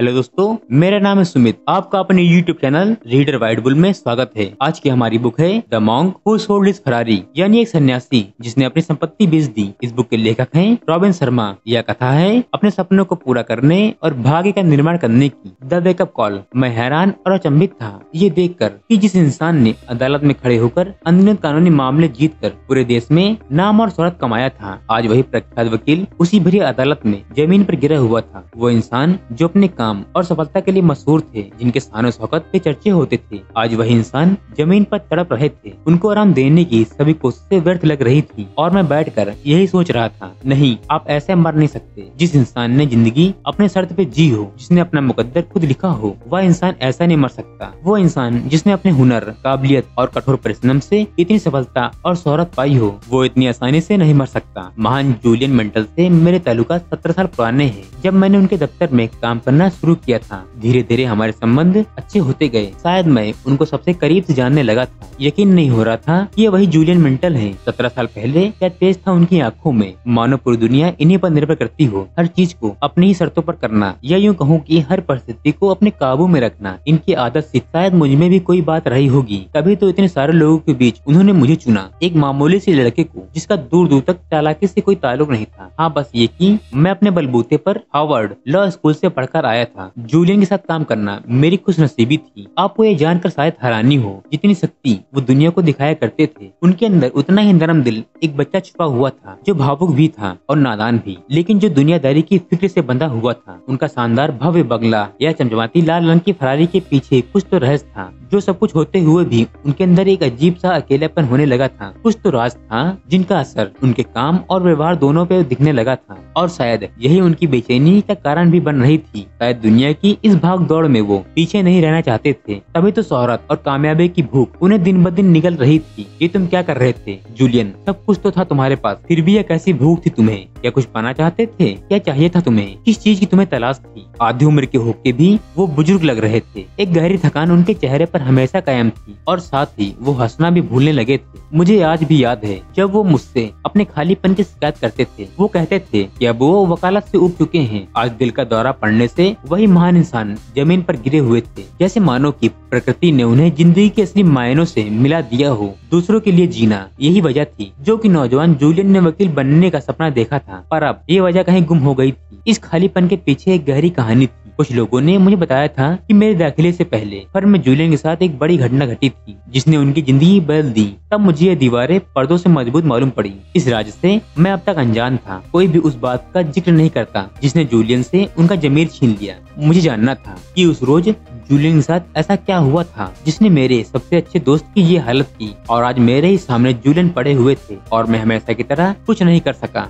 Hello दोस्तों, मेरा नाम है सुमित। आपका अपने YouTube channel reader white bull में स्वागत है। आज की हमारी बुक है the monk who sold his Ferrari यानी एक सन्यासी जिसने अपनी संपत्ति बेच दी। इस बुक के लेखक हैं रॉबिन शर्मा यह कथा है अपने सपनों को पूरा करने और भाग्य का निर्माण करने की। द वेकअप कॉल मैं हैरान और अचंभित था। ये देख कर की जिस इंसान ने अदालत में खड़े होकर अनगिनत कानूनी मामले जीत कर पूरे देश में नाम और शोहरत कमाया था, आज वही प्रख्यात वकील उसी भरी अदालत में ज़मीन पर गिरा हुआ था। वो इंसान जो अपने काम काम और सफलता के लिए मशहूर थे, जिनके शान शौकत के चर्चे होते थे। आज वही इंसान ज़मीन पर तड़प रहे थे। उनको आराम देने की सभी कोशिशें व्यर्थ लग रही थी। और मैं बैठकर यही सोच रहा था, नहीं, आप ऐसे मर नहीं सकते। जिस इंसान ने ज़िंदगी अपने शर्त पे जी हो, जिसने अपना मुकद्दर खुद लिखा हो, वह इंसान ऐसा नहीं मर सकता। वो इंसान जिसने अपने हुनर, काबिलियत और कठोर परिश्रम से इतनी सफलता और शोहरत पाई हो, वो इतनी आसानी से नहीं मर सकता। महान जूलियन मेंटल से मेरे तालुका सत्रह साल पुराने हैं। जब मैंने उनके दफ्तर में काम करना शुरू किया था। धीरे धीरे हमारे संबंध अच्छे होते गए। शायद मैं उनको सबसे करीब से जानने लगा था। यकीन नहीं हो रहा था कि ये वही जूलियन मिंटल हैं। सत्रह साल पहले क्या तेज था उनकी आँखों में। मानो पूरी दुनिया इन्हीं पर निर्भर करती हो। हर चीज़ को अपनी ही शर्तों पर करना। या यूँ कहूँ की हर परिस्थिति को अपने काबू में रखना। इनकी आदत से शायद मुझमें भी कोई बात रही होगी। तभी तो इतने सारे लोगों के बीच उन्होंने मुझे चुना। एक मामूली से लड़के को, जिसका दूर दूर तक चालाकी से कोई ताल्लुक नहीं था। हाँ बस ये की मैं अपने बलबूते पर हार्वर्ड लॉ स्कूल से पढ़कर आया था। जूलियन के साथ काम करना मेरी खुश नसीबी थी। आपको ये जानकर शायद हैरानी हो, जितनी शक्ति वो दुनिया को दिखाया करते थे। उनके अंदर उतना ही नरम दिल एक बच्चा छुपा हुआ था, जो भावुक भी था और नादान भी। लेकिन जो दुनियादारी की फ़िक्र से बंधा हुआ था, उनका शानदार भव्य बंगला या चमचमाती लाल रंग की फरारी के पीछे कुछ तो रहस्य था। जो सब कुछ होते हुए भी उनके अंदर एक अजीब सा अकेलापन होने लगा था। कुछ तो राज था, जिनका असर, उनके काम और व्यवहार दोनों पे दिखने लगा था। और शायद यही उनकी बेचैनी का कारण भी बन रही थी। शायद दुनिया की इस भाग दौड़ में वो पीछे नहीं रहना चाहते थे। तभी तो शोहरत और कामयाबी की भूख उन्हें दिन ब दिन निकल रही थी। ये तुम क्या कर रहे थे, जूलियन? सब कुछ तो था तुम्हारे पास, फिर भी यह कैसी भूख थी तुम्हें? क्या कुछ पाना चाहते थे? क्या चाहिए था तुम्हें? किस चीज़ की तुम्हें तलाश थी? आधी उम्र के होके भी वो बुज़ुर्ग लग रहे थे। एक गहरी थकान उनके चेहरे पर हमेशा कायम थी और साथ ही वो हंसना भी भूलने लगे थे। मुझे आज भी याद है, जब वो मुझसे अपने खालीपन की शिकायत करते थे, वो कहते थे कि अब वो वकालत से उब चुके हैं। आज दिल का दौरा पड़ने से वही महान इंसान ज़मीन पर गिरे हुए थे। जैसे मानो की प्रकृति ने उन्हें ज़िंदगी के असली मायनों से मिला दिया हो, दूसरों के लिए जीना। यही वजह थी, जो कि नौजवान जूलियन ने वकील बनने का सपना देखा था। पर अब ये वजह कहीं गुम हो गई थी। इस खालीपन के पीछे एक गहरी कहानी थी। कुछ लोगों ने मुझे बताया था कि मेरे दाखिले से पहले फर्म में जूलियन के साथ एक बड़ी घटना घटी थी, जिसने उनकी ज़िंदगी बदल दी। तब मुझे ये दीवारें पर्दों से मज़बूत मालूम पड़ी। इस राज से मैं अब तक अनजान था। कोई भी उस बात का ज़िक्र नहीं करता, जिसने जूलियन से उनका जमीर छीन लिया। मुझे जानना था कि उस रोज जूलियन के साथ ऐसा क्या हुआ था, जिसने मेरे सबसे अच्छे दोस्त की ये हालत की, और आज मेरे ही सामने जूलियन पड़े हुए थे, और मैं हमेशा की तरह कुछ नहीं कर सका।